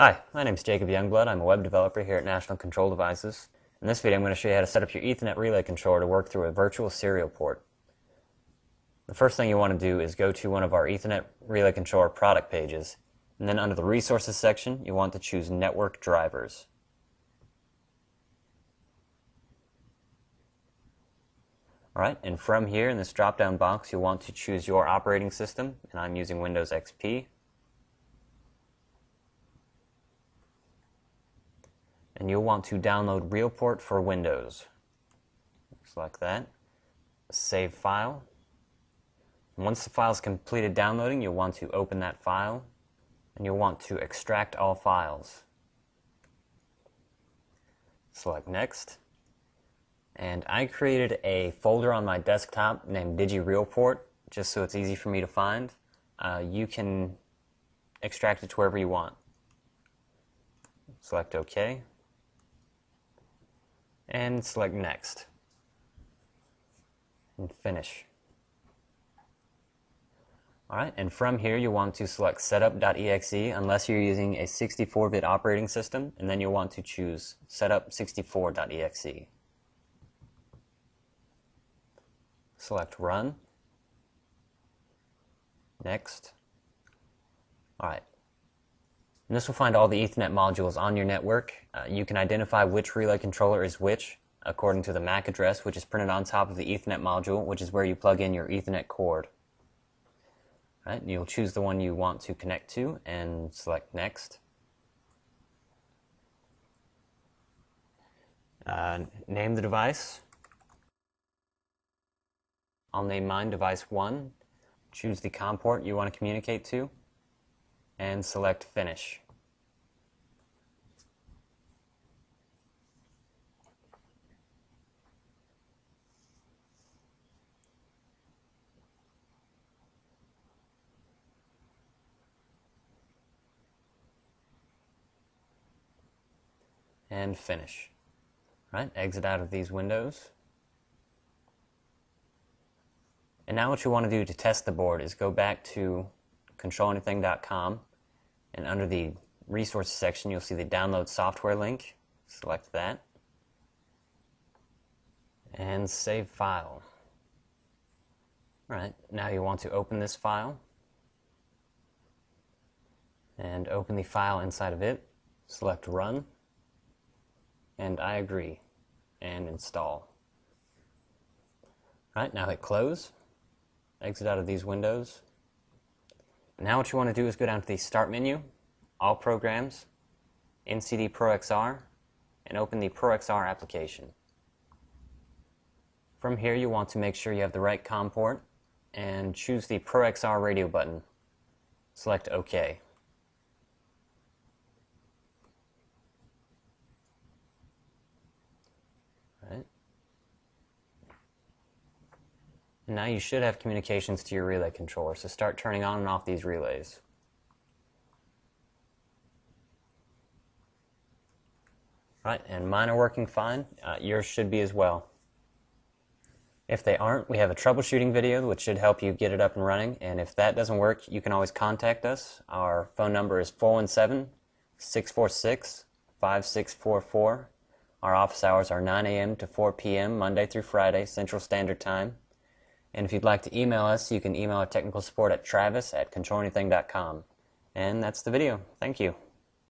Hi, my name is Jacob Youngblood. I'm a web developer here at National Control Devices. In this video I'm going to show you how to set up your Ethernet relay controller to work through a virtual serial port. The first thing you want to do is go to one of our Ethernet relay controller product pages and then under the resources section you want to choose network drivers. Alright, and from here in this drop down box you'll want to choose your operating system and I'm using Windows XP and you'll want to download RealPort for Windows. Select that. Save file. once the file is completed downloading, you'll want to open that file and you'll want to extract all files. Select Next. And I created a folder on my desktop named DigiRealPort just so it's easy for me to find. Uh, you can extract it to wherever you want. Select OK and select next and finish. Alright, and from here you want to select setup.exe unless you're using a 64-bit operating system, and then you'll want to choose setup64.exe. Select run. Next. Alright, and this will find all the Ethernet modules on your network. Uh, you can identify which relay controller is which according to the MAC address, which is printed on top of the Ethernet module, which is where you plug in your Ethernet cord. Right, you'll choose the one you want to connect to and select Next. Uh, name the device. I'll name mine device 1. Choose the COM port you want to communicate to and select Finish. And finish. Right, exit out of these windows. And now what you want to do to test the board is go back to controlanything.com and under the resources section you'll see the download software link. Select that and save file. Right now you want to open this file and open the file inside of it. Select run and I agree and install. Right now hit close, exit out of these windows. Now what you want to do is go down to the Start menu, All Programs, NCD ProXR, and open the ProXR application. From here you want to make sure you have the right COM port and choose the ProXR radio button. Select OK. And now you should have communications to your relay controller, so start turning on and off these relays. Right, and mine are working fine. Uh, yours should be as well. If they aren't, we have a troubleshooting video which should help you get it up and running. And if that doesn't work, you can always contact us. Our phone number is 417 646 5644. Our office hours are 9 a.m. to 4 p.m. Monday through Friday, Central Standard Time. And if you'd like to email us, you can email our technical support at travis at controlanything.com. And that's the video. Thank you.